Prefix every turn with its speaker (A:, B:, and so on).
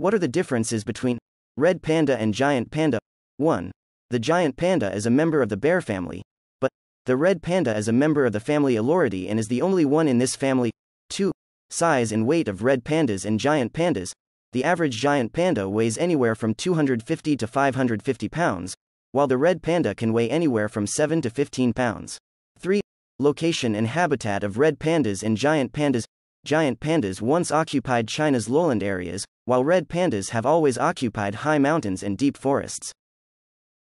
A: What are the differences between red panda and giant panda? 1. The giant panda is a member of the bear family, but the red panda is a member of the family Ailuridae and is the only one in this family. 2. Size and weight of red pandas and giant pandas. The average giant panda weighs anywhere from 250 to 550 pounds, while the red panda can weigh anywhere from 7 to 15 pounds. 3. Location and habitat of red pandas and giant pandas. Giant pandas once occupied China's lowland areas, while red pandas have always occupied high mountains and deep forests.